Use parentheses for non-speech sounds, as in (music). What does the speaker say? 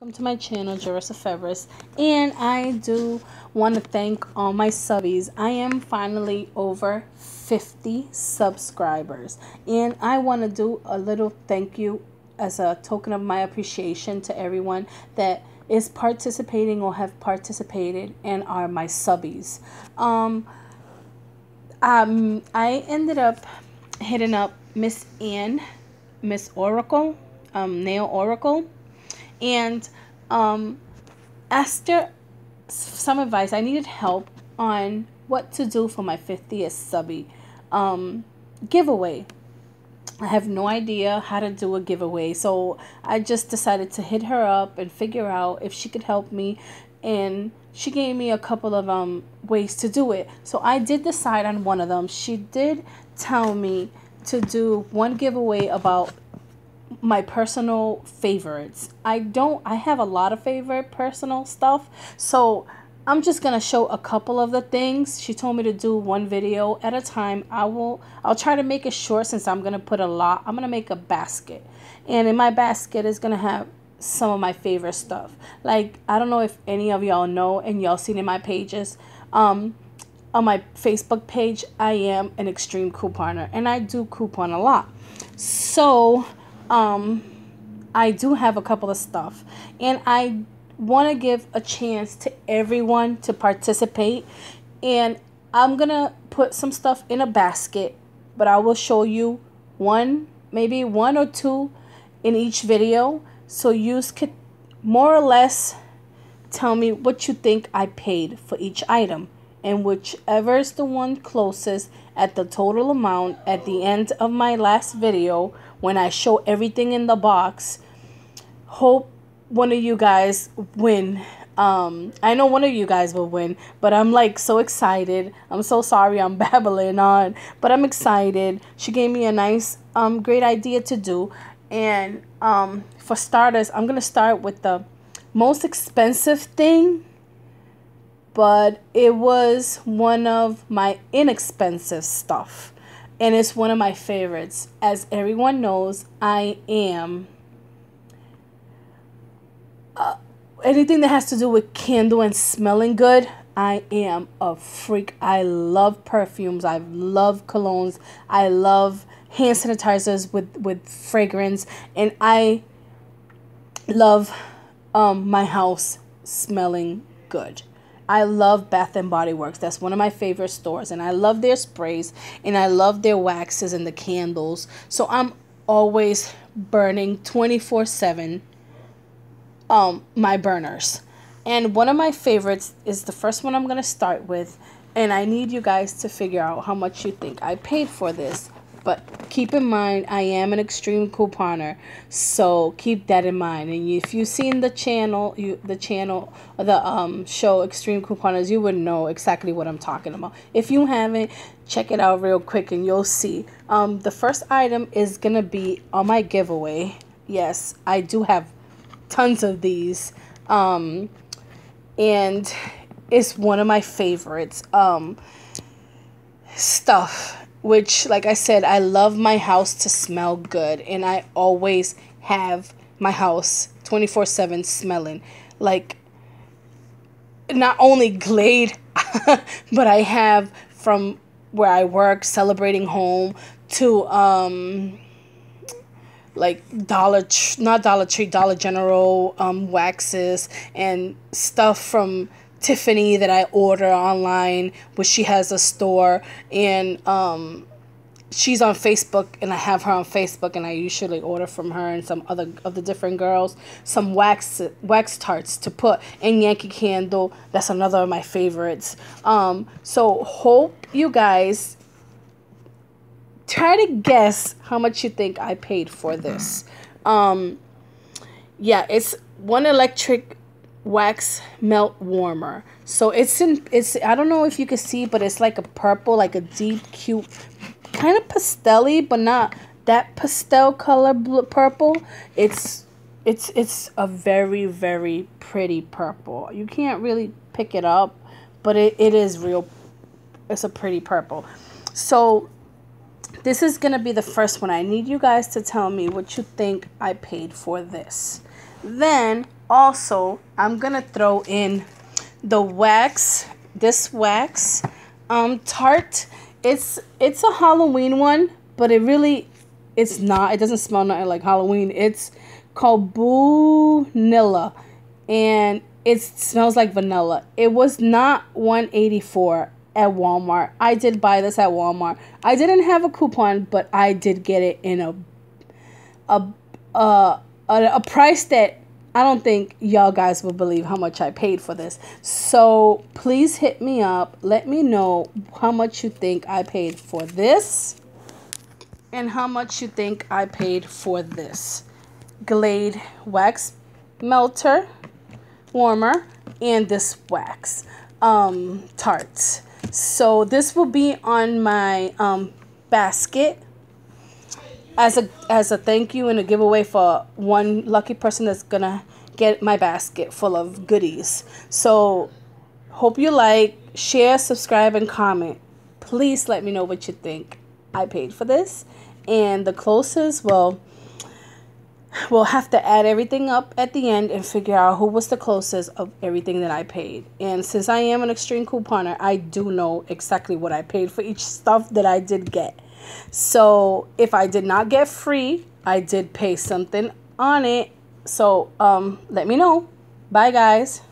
Welcome to my channel, Jurissa Fevers, and I do want to thank all my subbies. I am finally over 50 subscribers, and I want to do a little thank you as a token of my appreciation to everyone that is participating or have participated and are my subbies. Um, um, I ended up hitting up Miss Anne, Miss Oracle, um, Nail Oracle and um, asked her some advice. I needed help on what to do for my 50th subby um, giveaway. I have no idea how to do a giveaway, so I just decided to hit her up and figure out if she could help me. And she gave me a couple of um ways to do it. So I did decide on one of them. She did tell me to do one giveaway about my personal favorites. I don't I have a lot of favorite personal stuff. So I'm just to show a couple of the things. She told me to do one video at a time. I will I'll try to make it short since I'm to put a lot. I'm to make a basket. And in my basket is to have some of my favorite stuff. Like I don't know if any of y'all know and y'all seen in my pages. Um on my Facebook page, I am an extreme couponer and I do coupon a lot. So, um, I do have a couple of stuff, and I want to give a chance to everyone to participate. And I'm gonna put some stuff in a basket, but I will show you one, maybe one or two in each video, so you could more or less tell me what you think I paid for each item and whichever is the one closest at the total amount at the end of my last video when I show everything in the box. Hope one of you guys win. Um, I know one of you guys will win, but I'm like so excited. I'm so sorry I'm (laughs) babbling on, but I'm excited. She gave me a nice, um, great idea to do. And um, for starters, I'm going to start with the most expensive thing but it was one of my inexpensive stuff. And it's one of my favorites. As everyone knows i am uh, anything that has to do with candle and smelling good i am a freak. I love perfumes. I love colognes. I love hand sanitizers with with fragrance. And i love um, my house smelling good I love Bath and Body Works. That's one of my favorite stores and I love their sprays and I love their waxes and the candles. So I'm always burning 24/7 um my burners. And one of my favorites is the first one I'm going to start with and I need you guys to figure out how much you think I paid for this. But keep in mind, I am an extreme couponer, so keep that in mind. And if you've seen the channel, you the channel, the um show Extreme Couponers, you would know exactly what I'm talking about. If you haven't, check it out real quick, and you'll see. Um, the first item is gonna be on my giveaway. Yes, I do have tons of these. Um, and it's one of my favorites. Um, stuff which like I said, I love my house to smell good and I always have my house 24/7 smelling. Like not only Glade (laughs) but I have from where I work celebrating home to um like dollar not dollar tree dollar general um waxes and stuff from Tiffany that I order online, which she has a store, and um, she's on Facebook, and I have her on Facebook, and I usually order from her and some other of the different girls some wax wax tarts to put in Yankee Candle. That's another of my favorites. Um, so hope you guys try to guess how much you think I paid for this. Um, yeah, it's one electric wax melt warmer. So it's in it's I don't know if you can see, but it's like a purple, like a deep cute kind of pastelly, but not that pastel color blue, purple. It's it's it's a very very pretty purple. You can't really pick it up, but it, it is real it's a pretty purple. So this is to be the first one. I need you guys to tell me what you think I paid for this. Then also I'm gonna throw in the wax this wax. Um tart it's it's a Halloween one but it really it's not it doesn't smell nothing like Halloween. It's called Boonilla and it smells like vanilla. It was not 184 at Walmart. I did buy this at Walmart. I didn't have a coupon but I did get it in a a a, a, a price that I don't think y'all guys will believe how much I paid for this. So please hit me up. Let me know how much you think I paid for this and how much you think I paid for this. Glade wax melter warmer and this wax um, tarts. So this will be on my um, basket as a as a thank you and a giveaway for one lucky person that's gonna get my basket full of goodies. So hope you like, share, subscribe, and comment. Please let me know what you think. I paid for this, and the closest well. We'll have to add everything up at the end and figure out who was the closest of everything that I paid. And since I am an extreme couponer, I do know exactly what I paid for each stuff that I did get. So if I did not get free, I did pay something on it. So um, let me know. Bye, guys.